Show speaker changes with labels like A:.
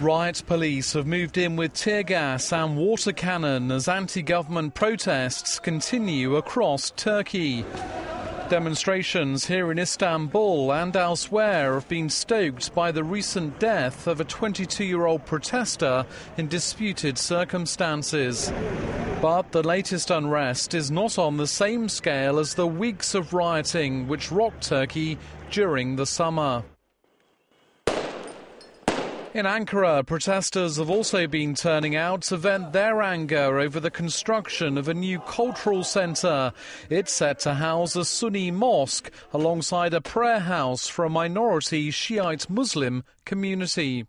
A: Riot police have moved in with tear gas and water cannon as anti government protests continue across Turkey. Demonstrations here in Istanbul and elsewhere have been stoked by the recent death of a 22 year old protester in disputed circumstances. But the latest unrest is not on the same scale as the weeks of rioting which rocked Turkey during the summer. In Ankara, protesters have also been turning out to vent their anger over the construction of a new cultural centre. It's set to house a Sunni mosque alongside a prayer house for a minority Shiite Muslim community.